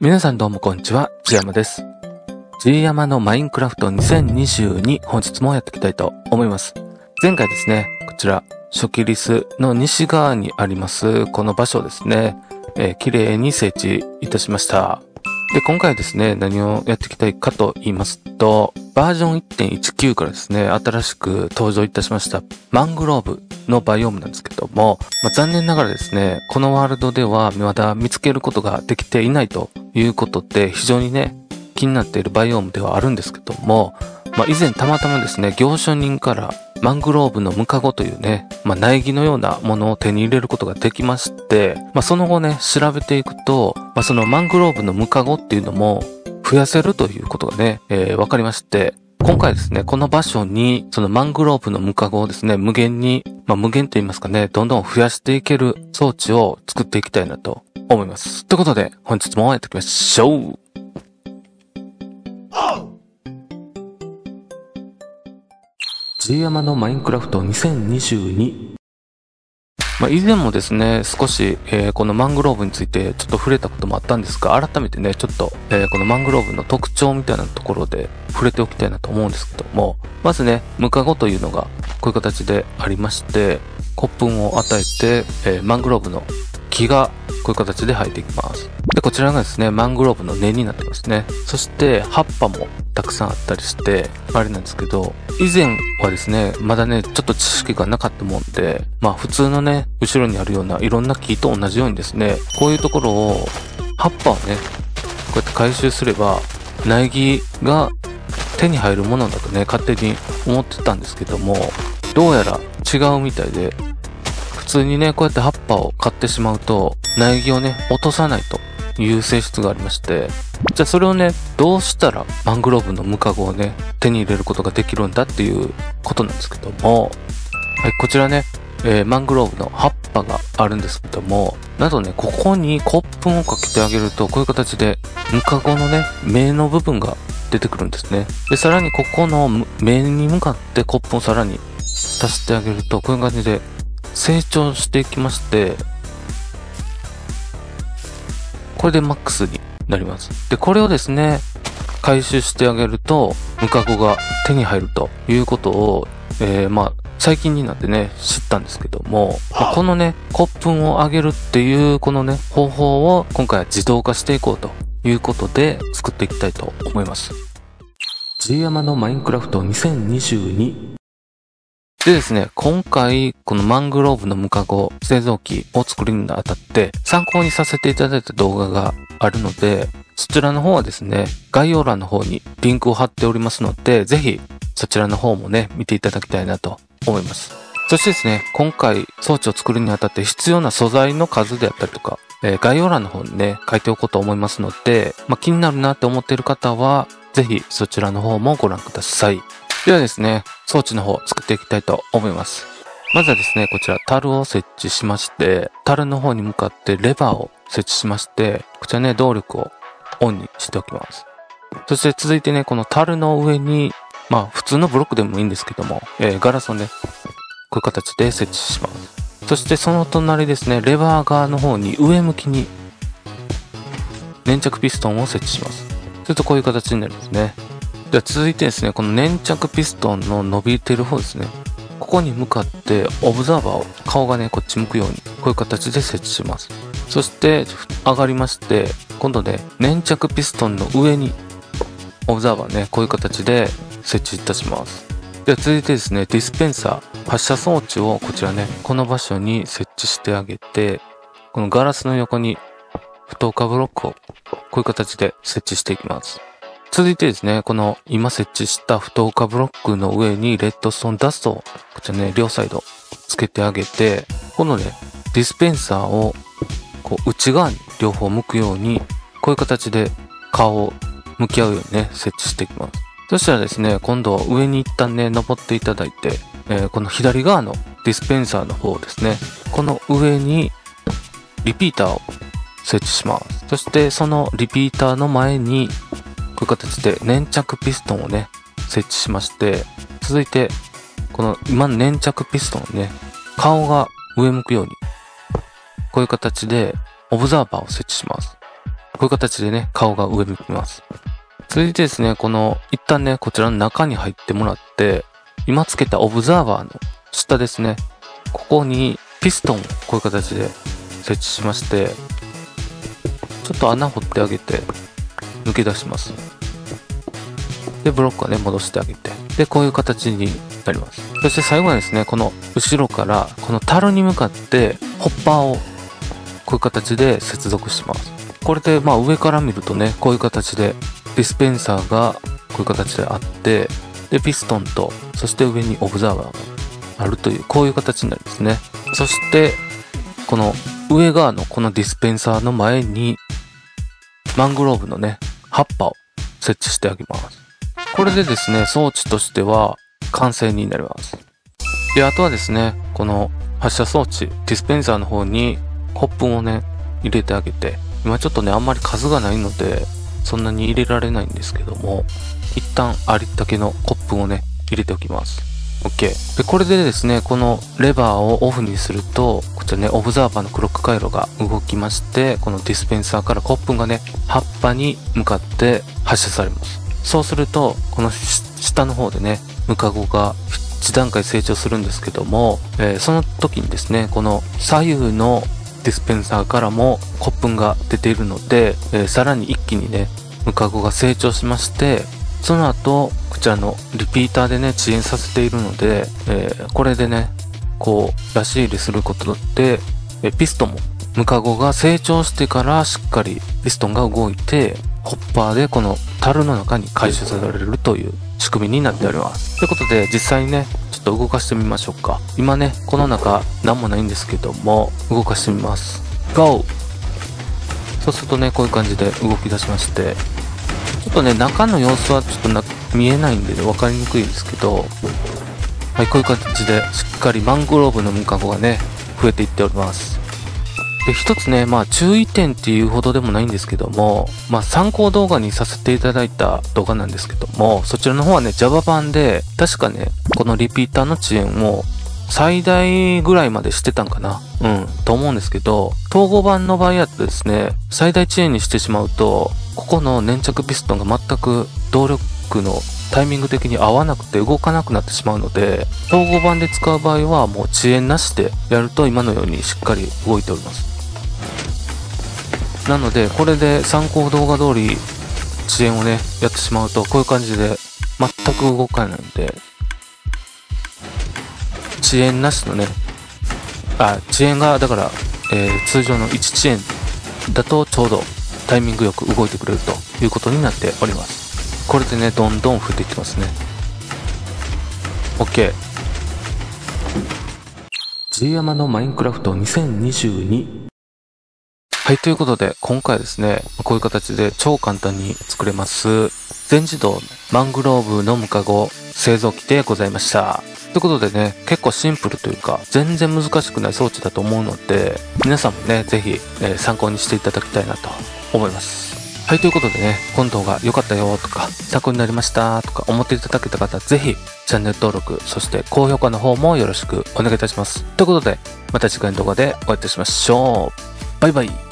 皆さんどうもこんにちは、G 山です。G 山のマインクラフト2022本日もやっていきたいと思います。前回ですね、こちら、初期リスの西側にあります、この場所ですね、えー綺麗に整地いたしました。で、今回ですね、何をやっていきたいかと言いますと、バージョン1.19からですね、新しく登場いたしました、マングローブのバイオームなんですけども、まあ、残念ながらですね、このワールドではまだ見つけることができていないということで、非常にね、気になっているバイオームではあるんですけども、まあ、以前たまたまですね、行商人からマングローブのムカゴというね、まあ、苗木のようなものを手に入れることができまして、まあ、その後ね、調べていくと、まあ、そのマングローブのムカゴっていうのも増やせるということがね、えーわかりまして、今回ですね、この場所に、そのマングローブのムカゴをですね、無限に、まあ、無限と言いますかね、どんどん増やしていける装置を作っていきたいなと思います。ということで、本日もやっていきましょう G 山のマインクラフト2022まあ、以前もですね、少し、えーこのマングローブについてちょっと触れたこともあったんですが、改めてね、ちょっと、えーこのマングローブの特徴みたいなところで触れておきたいなと思うんですけども、まずね、ムカゴというのがこういう形でありまして、骨粉を与えて、えーマングローブの木がこういう形で生えていきます。で、こちらがですね、マングローブの根になってますね。そして、葉っぱもたくさんあったりして、あれなんですけど、以前はですね、まだね、ちょっと知識がなかったもんで、まあ普通のね、後ろにあるようないろんな木と同じようにですね、こういうところを、葉っぱをね、こうやって回収すれば、苗木が手に入るものだとね、勝手に思ってたんですけども、どうやら違うみたいで、普通にね、こうやって葉っぱを買ってしまうと、苗木をね、落とさないという性質がありまして、じゃあそれをね、どうしたらマングローブのムカゴをね、手に入れることができるんだっていうことなんですけども、はい、こちらね、えーマングローブの葉っぱがあるんですけども、などね、ここに骨粉をかけてあげると、こういう形で、ムカゴのね、芽の部分が出てくるんですね。で、さらにここのむ芽に向かって骨粉をさらに足してあげると、こういう感じで成長していきまして、これでマックスになります。で、これをですね、回収してあげると、ムカゴが手に入るということを、えー、まあ、最近になってね、知ったんですけども、まあこのね、骨粉を上げるっていう、このね、方法を今回は自動化していこうということで作っていきたいと思います。G 山のマインクラフト2022でですね、今回、このマングローブのムカゴ製造機を作るにあたって、参考にさせていただいた動画があるので、そちらの方はですね、概要欄の方にリンクを貼っておりますので、ぜひそちらの方もね、見ていただきたいなと思います。そしてですね、今回装置を作るにあたって必要な素材の数であったりとか、えー概要欄の方にね、書いておこうと思いますので、まあ、気になるなって思っている方は、ぜひそちらの方もご覧ください。ではですね、装置の方作っていきたいと思います。まずはですね、こちら、樽を設置しまして、樽の方に向かってレバーを設置しまして、こちらね、動力をオンにしておきます。そして続いてね、この樽の上に、まあ普通のブロックでもいいんですけども、えーガラスをね、こういう形で設置します。そしてその隣ですね、レバー側の方に上向きに粘着ピストンを設置します。するとこういう形になりますね。では続いてですね、この粘着ピストンの伸びてる方ですね。ここに向かってオブザーバーを顔がねこっち向くようにこういう形で設置します。そして上がりまして今度ね粘着ピストンの上にオブザーバーねこういう形で設置いたします。では続いてですねディスペンサー発射装置をこちらねこの場所に設置してあげてこのガラスの横に不透過ブロックをこういう形で設置していきます。続いてですね、この今設置した不透過ブロックの上にレッドストーンダストをこちらね、両サイドつけてあげて、このね、ディスペンサーをこう内側に両方向くように、こういう形で顔を向き合うようにね、設置していきます。そしたらですね、今度は上に一旦ね、登っていただいて、えーこの左側のディスペンサーの方ですね、この上にリピーターを設置します。そしてそのリピーターの前にこういう形で粘着ピストンをね、設置しまして、続いて、この今粘着ピストンね、顔が上向くように、こういう形でオブザーバーを設置します。こういう形でね、顔が上向きます。続いてですね、この、一旦ね、こちらの中に入ってもらって、今つけたオブザーバーの下ですね、ここにピストンを、こういう形で設置しまして、ちょっと穴掘ってあげて、抜け出します。で、ブロックはね、戻してあげて。で、こういう形になります。そして最後はですね、この後ろから、この樽に向かって、ホッパーを、こういう形で接続します。これで、まあ上から見るとね、こういう形で、ディスペンサーが、こういう形であって、で、ピストンと、そして上にオブザーバーがあるという、こういう形になりますね。そして、この上側のこのディスペンサーの前に、マングローブのね、葉っぱを設置してあげます。これでですね、装置としては完成になります。で、あとはですね、この発射装置、ディスペンサーの方にコップをね、入れてあげて、今ちょっとね、あんまり数がないので、そんなに入れられないんですけども、一旦ありったけのコップをね、入れておきます。OK。で、これでですね、このレバーをオフにすると、こちらね、オブザーバーのクロック回路が動きまして、このディスペンサーからコップがね、葉っぱに向かって発射されます。そうすると、この下の方でね、ムカゴが1段階成長するんですけども、えー、その時にですね、この左右のディスペンサーからもコップが出ているので、えー、さらに一気にね、ムカゴが成長しまして、その後、こちらのリピーターでね、遅延させているので、えー、これでね、こう、出し入れすることで、えピストンも、ムカゴが成長してからしっかりピストンが動いて、ホッパーでこの樽の中に回収されるという仕組みになっております。ということで、実際にね、ちょっと動かしてみましょうか。今ね、この中何もないんですけども、動かしてみます。GO! そうするとね、こういう感じで動き出しまして、ちょっとね、中の様子はちょっとな見えないんで、ね、分かりにくいですけど、はい、こういう形でしっかりマングローブのムカゴがね、増えていっております。で、一つね、まあ注意点っていうほどでもないんですけども、まあ参考動画にさせていただいた動画なんですけども、そちらの方はね、Java 版で、確かね、このリピーターの遅延を最大ぐらいまでしてたんかなうん、と思うんですけど、統合版の場合やとですね、最大遅延にしてしまうと、ここの粘着ピストンが全く動力のタイミング的に合わなくて動かなくなってしまうので、統合版で使う場合はもう遅延なしでやると今のようにしっかり動いております。なので、これで参考動画通り遅延をね、やってしまうと、こういう感じで全く動かないんで、遅延なしのね、あ、遅延が、だから、えー、通常の1遅延だとちょうどタイミングよく動いてくれるということになっております。これでね、どんどん降っていってますね。OK。G 山のマインクラフト2022はい、ということで、今回ですね、こういう形で超簡単に作れます、全自動マングローブのムカゴ製造機でございました。ということでね、結構シンプルというか、全然難しくない装置だと思うので、皆さんもね、ぜひ、えー、参考にしていただきたいなと思います。はい、ということでね、この動画良かったよとか、参考になりましたとか思っていただけた方、ぜひ、チャンネル登録、そして高評価の方もよろしくお願いいたします。ということで、また次回の動画でお会いいたしましょう。バイバイ。